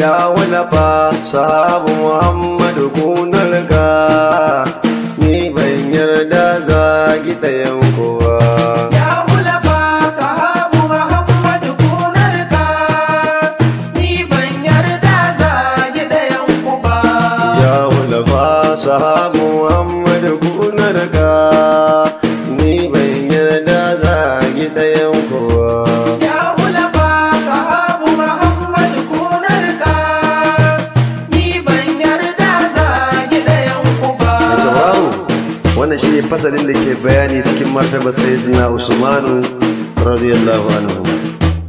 ya wulafa sahabu muhammadu kunar ga. Ni ban yarda zagi ɗayan kowa shi fasalin da ke bayani cikin martaba sayyidina usmanu radiyallahu anhu.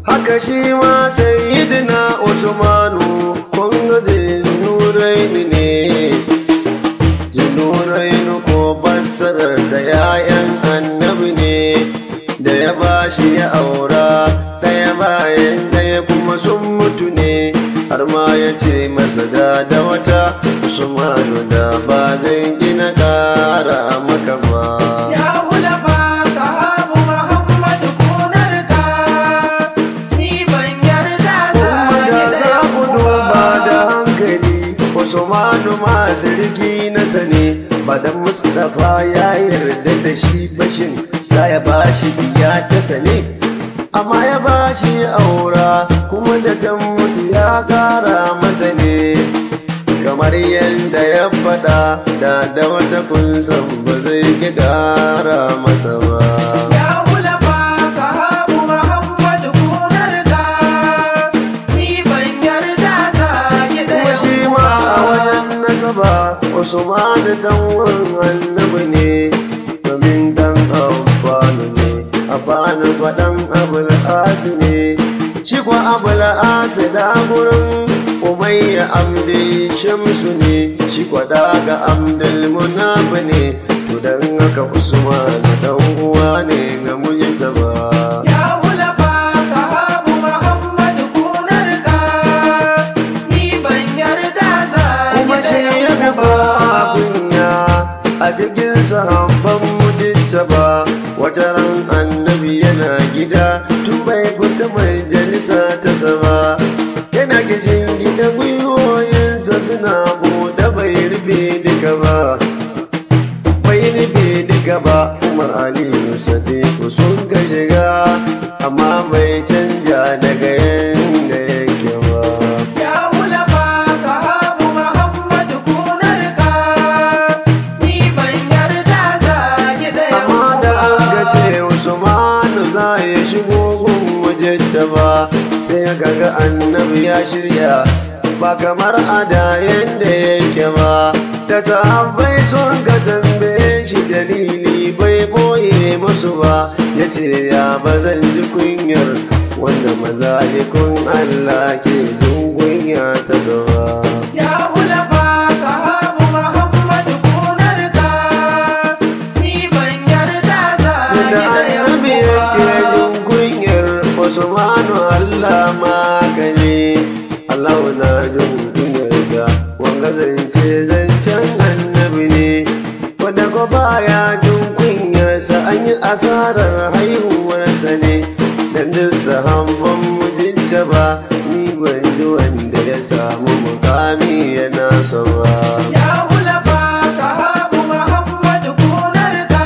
Haka shi ma sayyidina usmanu kun ga nuraini ne. Jinuraini ko bassarar da 'ya'yan annabi ne da ya bashi ya aura ɗaya bayan ɗaya kuma sun mutu ne. Har ma ya ce masa da da wata usmanu da ba zai gina ƙara usmanu masu riki na sane badan mustapha ya yarda da shi bashin. Za ya bashi biya ta sane amma ya bashi aura kuma da ta mutu ya kara masa ne. Kamar yadda ya faɗa da da wata kunsan ba zai ki kara masa ba. Ku ma a dan wurin annabi ne domin dan amfani ne amfani faɗan abul asi ne. Shi kuwa da gurin umayya amdi shamsu ne shi kuwa daga amdul munafi ne. To dan haka Usman dan uwa ne ga mujtaba. Ya hulafa sahabu Muhammadu kunarka, ni ban yarda zagi kuma shi ya ɗayan fi ku ba. kunya a cikin sahabban mujinta wata ran annabi yana gida tun bai fita majalisa ta sama. Duka ba umar aliyu sadiku sun ka shiga amma bai canja daga yanda yake ba Ya hulafa sahabu Muhammadu kunarka, ni ban yarda zagi ɗayan amma ku da ba. aka ce Usmanu za ya shigo gun wajenta ba sai ga ga annabi ya shirya ba kamar a da yake ba da sahabbai ya ce ya ba zan ji kunyar wanda mazalikun Allah ke jin kunya ta sama Ya hulafa sahabu Muhammadu kunarka, ni ban yarda zagi da ɗayan annabi ku yake ba. jin kunyar Usmanu Allah makale Allah na jin kunyarsa wanga zance zancen annabi ne. Wanda ko baya jin kunyarsa an yi asarar ba ni ban ji wanda ya samu mukami yana so ba. Ya hulafa sahabu Muhammadu kunarka,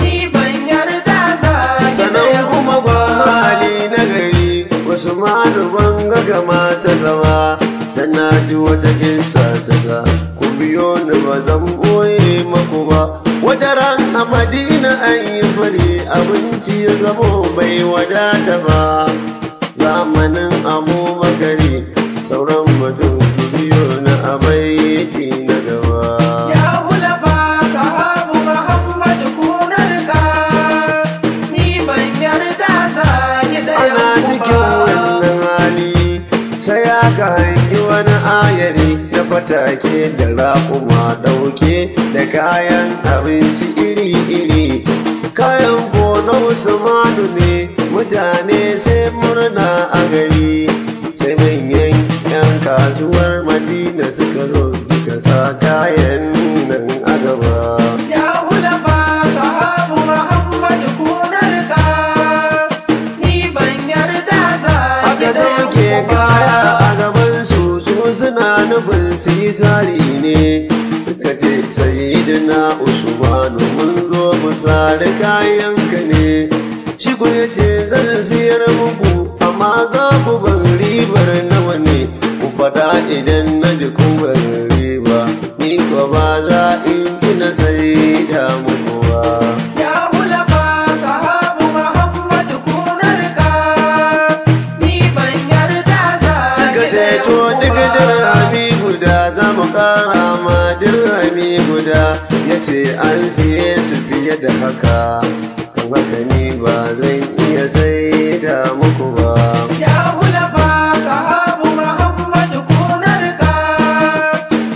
ni ban yarda zagi sanan ɗayan ku kuma ba. gwamnati na gari wasu banga gama ta zama da na ji wata kisa ta ga ku biyo ni ba zan ɓoye maku ba. Wata ran a madina an yi fari abinci ya zamo bai wadata ba. Zamanin abubakari sauran mutum ku biyo ni a baiti na gaba aka hangi wani ayari na fatake da raƙuma ɗauke da kayan abinci iri-iri. Kayan na usmanu ne mutane sai murna a gari. Sai manyan 'yan kasuwar madina suka zo suka sa kayan nan a gaba. Ya hulafa sahabu Muhammadu kunarka, ni ban yarda zagi aka ɗayan sauke ku ba. kaya a gaban sari ne. Ka ce sayidina usmanu mun zo mu kayanka ne. Shi ku ya ce zan siyar muku amma za ku ban ribar nawa ne. Ku faɗa idan na ji kun riba ni ko ba za in gina sai da muku ba guda. Ya ce an siye su fiye da haka. Haka ni ba zan iya sai da muku ba. Ya hulafa sahabu Muhammad kunarka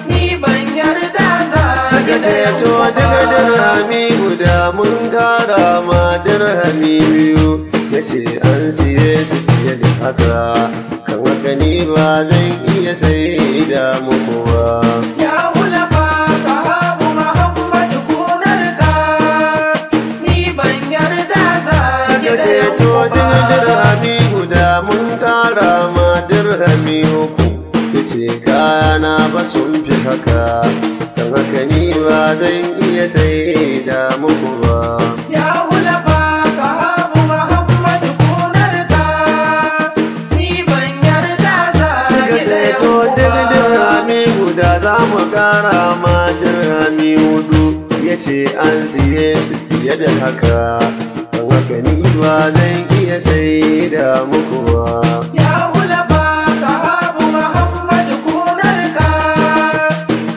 ni ban yarda za suka ce to daga dirhami guda mun kara ma dirhami biyu. Ya ce an siye su fiye da haka. Kan haka ni ba zan iya sai da muku ba. Dirhami guda mun kara ma dirhami uku. Ya ce kana ba sun fi haka kan haka ni ba zan iya sai da muku ba. Ya hulafa sahabu Muhammad kunarka ni ban yarda za suka ce to duk dirhami guda za mu kara ma dirhami huɗu. Ya ce an siye su fiye da haka kan haka ni ba zan iya sai da muku ba. Ya hulafa sahabu Muhammad kunarka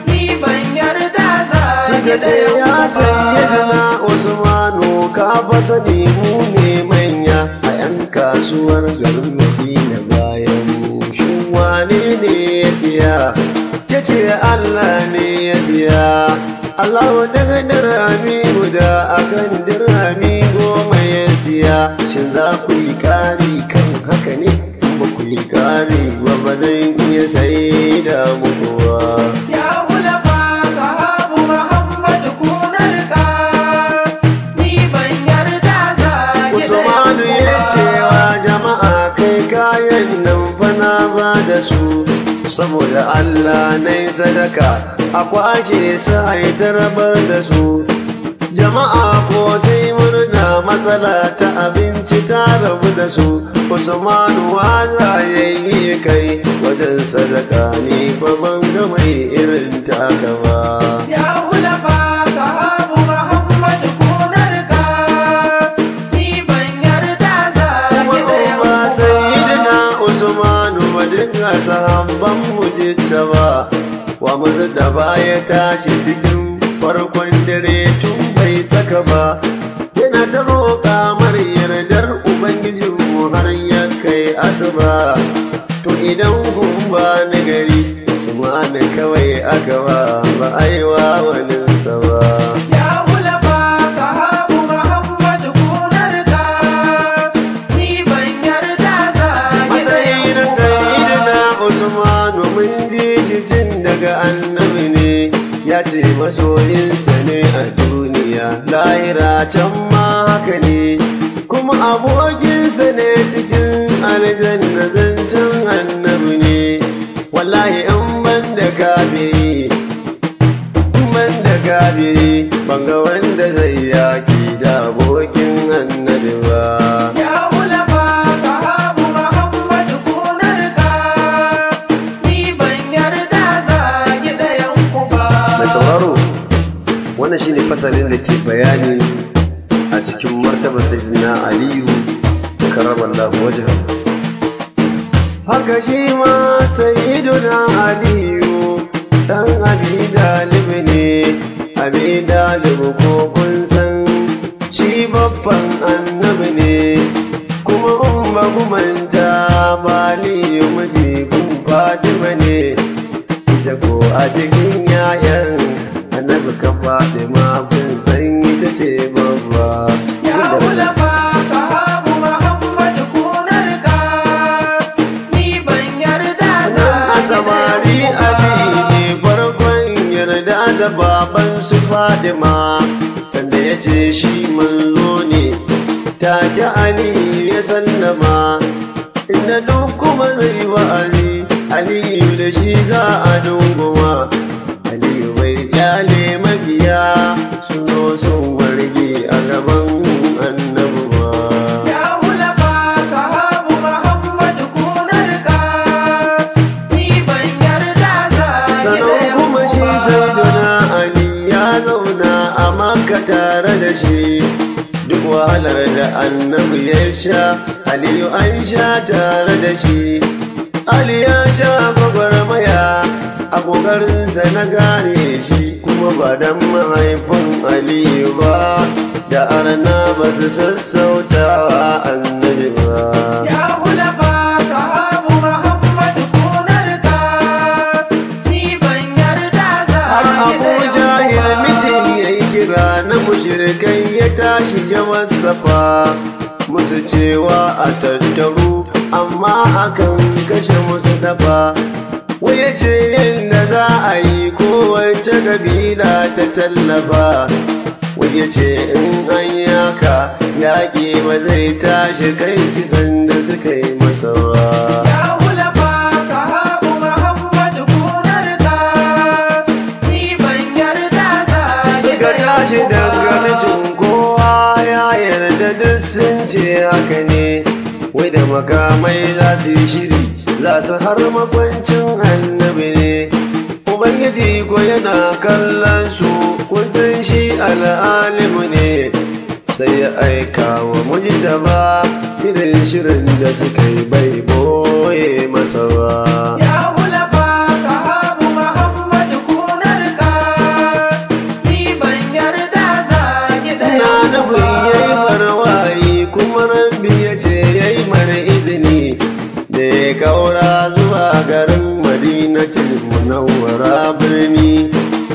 ni ban yarda za suka ce ya sayyidina usmanu ka fa sani mu ne manya a yan kasuwar garin madina bayan mu shin wane ne ya siya? Ya ce allah ne ya siya. Allah daga dirhami guda akan dirhami goma ya siya. Shin za ku yi kari kan haka ne? Ba ku yi kari ba ba zan iya sai da muku ba. Ya hulafa sahabu Muhammad kunarka ni ban yarda za Usmanu ya cewa jama'a kai kayan nan fana ba da su saboda Allah na yi sadaka. A kwashe su haidar bar da su. Jama'a ko sai murna matsala ta abinci ta rabu da su. Usmanu waza ya yi kai wajen sadaka ne ba ban ga mai irin taka ba. Ya hulafa sahabu Muhammad kunarka ni ban yarda za kuma sayyidina usmanu madinga sahabban mujitta ba. Wa mazu da baya tashi cikin farkon dare tun saka ba. Yana ta roƙa mar yardar ubangijinmu har ya kai asuba. To idan gumba na gari su kawai aka ba ba a yi wa waninsa ba. Ya ce masoyinsa ne a lahira can ma haka ne. Kuma abokinsa ne cikin aljanna zancen annabi ne. Wallahi in ban da kafiri ban da kafiri ban ga wanda zai yaki da fasalin da ke bayani a cikin martaba sayyidina aliyu karramallahu wajha haka shi ma sayyiduna aliyu dan abi dalib ne. Abi dalib ko kun san shi babban annabi ne. Kuma in ba ku manta ba aliyu miji kun fatima ne. Ko a cikin yayan annabi ka faɗi ma kun san ita ce babba. Ya hulafa sahabu Muhammad kunarka ni ban yarda za a samari ali ne farkon yarda da baban su fadima sanda ya ce shi manzo ne take ali ya sallama. Inda duk kuma zai wa'azi a aliyu da shi za a dunguma. Wahalar da annabi ya sha aliyu an sha tare da shi. Ali ya sha gwagwarmaya a ƙoƙarinsa na gane shi kuma ba dan mahaifin aliyu ba. Da arna ba su sassautawa annabi akan kashe musu dafa. Wai ce yadda za a yi kowace kabila ta tallafa. Wai ya ce in an yaka yaƙi ba zai tashi kai kisan da suka yi masa ba. Tashi ba. dangalin kowa ya yarda duk sun ce haka ne. Wai da makamai za su yi shiri za su har makwancin annabi ne. Ubangiji ko yana kallon su kun san shi al'alimu ne. Sai ya aika wa mujtaba irin shirin da suka yi bai ɓoye masa ba. Munawwara birni.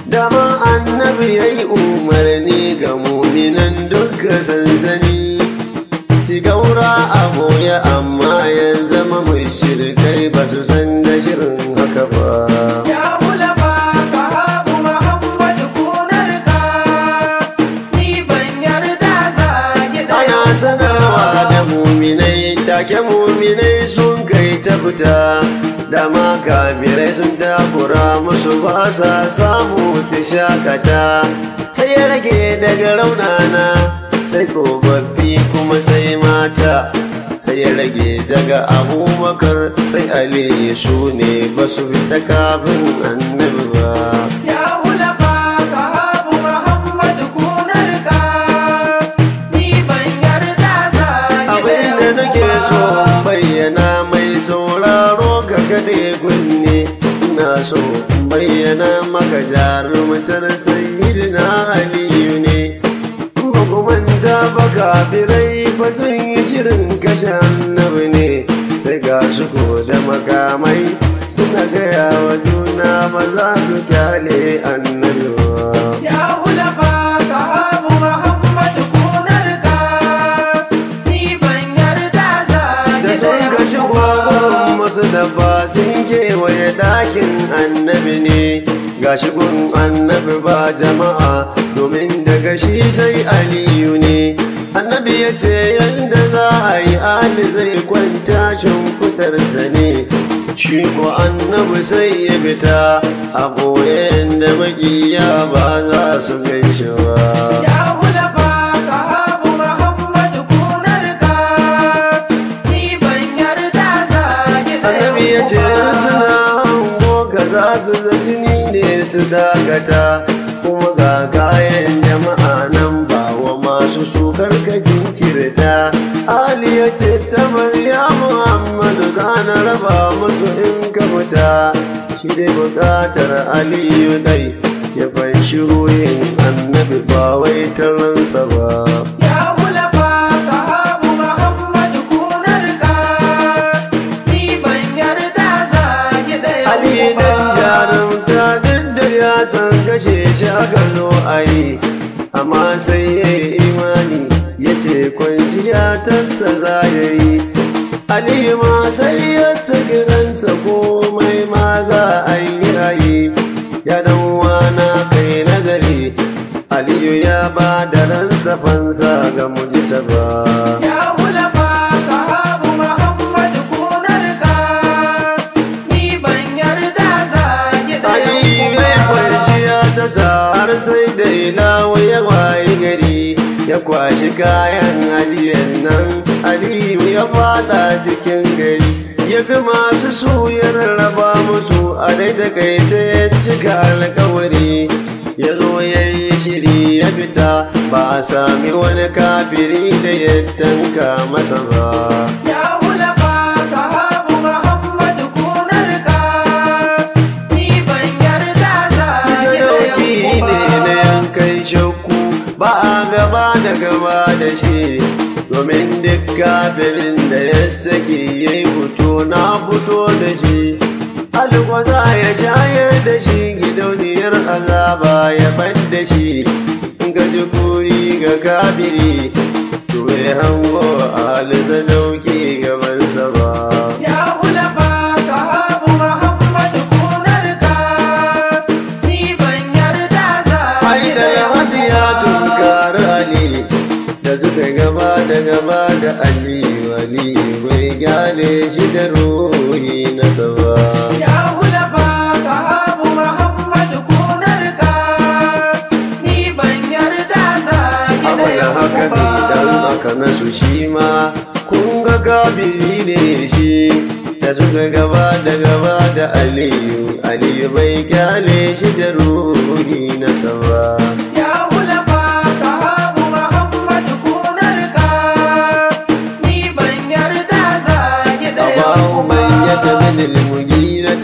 Dama annabi ya yi umarni ga muminan duka sansani. Si gaura a ɓoye amma ya zama mai shirkai ba su san da shirin haka ba. Da sanarwa da muminai take muminai sun kai ta fita. Dama kafirai sun takura musu ba sa samu su shakata. Sai ya rage daga raunana sai tsofaffi kuma sai mata. Sai ya rage daga abubakar sai aliyu su ne ba su fita kafin annabi ba. Bayyana mai sauraro ga kunne ina so bayyana maka jarumtar sayyidina aliyu ne. Ba ku manta ba fa sun yi shirin kashe annabi ne. Sai ga su ko da makamai suna gaya wa juna ba za su ƙyale annabi ba. Da ki sun kewaye ɗakin ne. Ga shigun annabi ba jama'a domin daga shi sai aliyu ne. Annabi ya ce yadda za a yi ali zai kwanta shimfitarsa ne. Shi ko annabi sai ya fita a ɓoyen da makiya ba za su gaishe ba. Ne su dakata kuma ga kayan jama'a nan ba wa masu sukar ka jinkirta. Ali ya ce ta ya muhammadu gana raba musu in ka fita. Shi dai buƙatar aliyu dai ya fanshi ruhin annabi ba wai ba. Yi amma sai ya yi imani ya ce kwanciya tassa za ya yi. Ali ma sai ya saki ransa komai ma za a yi rayi ya wana kai nazari Aliyu ya ba da ransa fansa ga mujtaba kayan ajiyar nan. Aliyu ya fada cikin gari ya fi masu su ya rarraba musu. A daida kai ta ya cika alkawari ya zo ya yi shiri ya fita. Ba a sami wani kafiri da ya tanka masa ba. Gaba da gaba da shi. Domin duk kafirin da ya saki ya yi fito na fito da shi. Alkwaza ya shayar da shi gidauniyar azaba ya ban da shi. Ga jikuri ga kafiri to ya hango alisa ɗauki gabansa ba. Ya hulafa sahabu Muhammadu kunarka Ni ban yarda za Haidar hadi ya Ali wali bai gyale shi da ruhi na saba. Ya hulafa sahabu Muhammadu kunarka Ni ban yarda za Abu da haka ne dan aka nasu shi ma kun ga gabiri ne shi da suka gaba da gaba da Aliyu Aliyu bai gyale shi da ruhi na saba.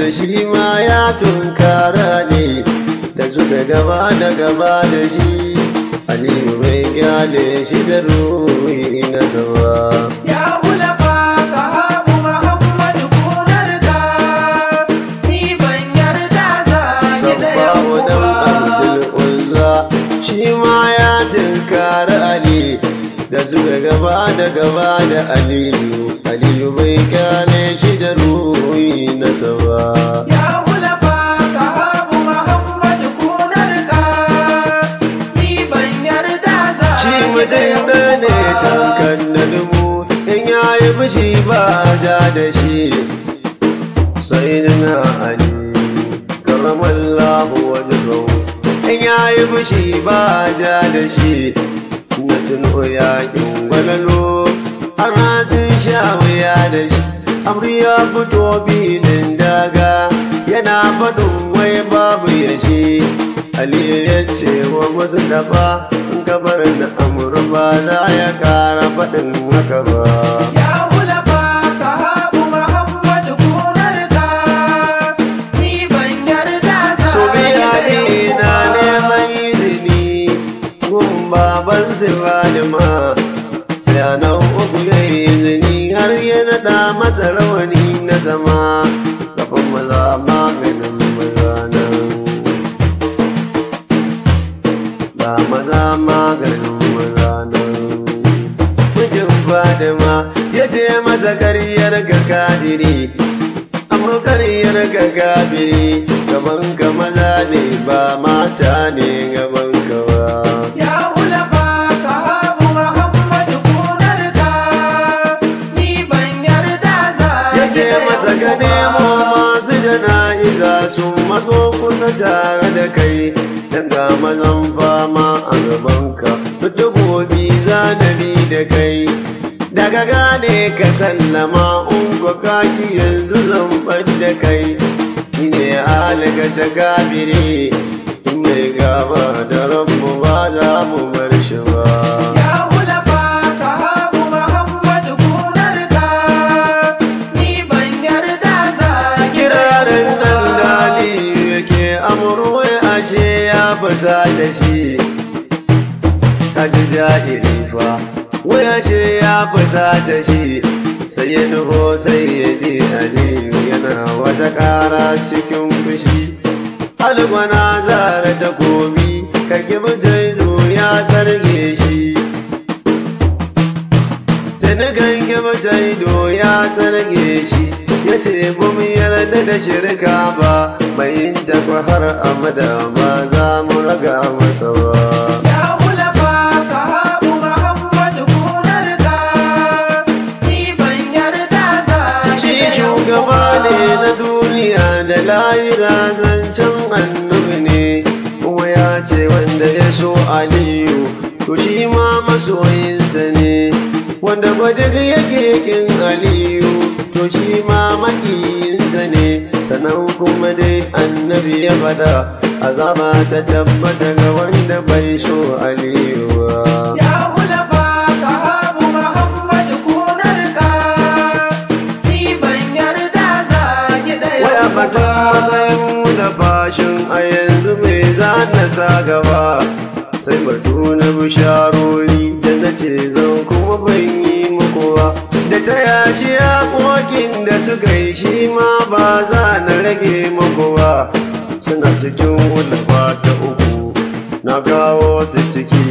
Ta shi ma ya tunkara ne da suka gaba da gaba da shi. Aliyu bai gyale shi da ruhi na sama. Ya hulafa sahabu Muhammadu kunarka Ni ban yarda za Sabbahu dan Abdul Uzza shi ma ya tunkara Ali da suka gaba da gaba da Aliyu. Aliyu bai da na sama. Ya hulafa sahabu Muhammadu kunarka Ni ban yarda za shi mutum da ne tankan da dubu. In ya yi fushi ba ja da shi. Sai na ali karamallahu wajen in ya yi fushi ba ja da shi. Na tuno yaƙin gwalalo. Ana sun sha wuya da shi. Amri ya fito filin daga yana faɗin wai babu ya shi aliyu ya ce wa wasu dafa in ka bar da amur ba za ya kara faɗin haka ba. Ban ya naɗa tare da kai dan ga mazan fama a gabanka. Duk gobe zanari da kai. Daga gane ka sallama in ko kaki yanzu zan da kai. Ni ne halaka ta kafiri in mai gaba da rabu ba za mu fasa da shi. Kaji jahili fa wai ashe ya fasa da shi. Sai ya nufo sai ya ji aliyu yana wata kara cikin fushi. Algwana zara ta komi ka gibi jaidu ya sarge shi. Tuni gange mutaido ya sarge shi ya ce mu yarda da shirka ba. Mai takwa har abada ba za mu raga masa ba. Da layira zancen annabi ne. Kuma ya ce wanda ya so aliyu to shi ma masoyinsa ne. Wanda gwadar yake kin aliyu to shi ma makiyinsa ne. Sannan kuma dai annabi ya fada azaba ta tabbata ga wanda bai so aliyu ba. Ya hulafa sahabu Muhammad kunar ka Ni ban yarda za ki ɗaya waya ku fata ba. matsayin da fashin a yanzu mai za na sa gaba? Sai batu na bisharori da na ce zan kuma ban yi ya kokin da suka yi shi ma ba za na rage muku ba. Suna cikin wulafa ta uku na kawo su ciki.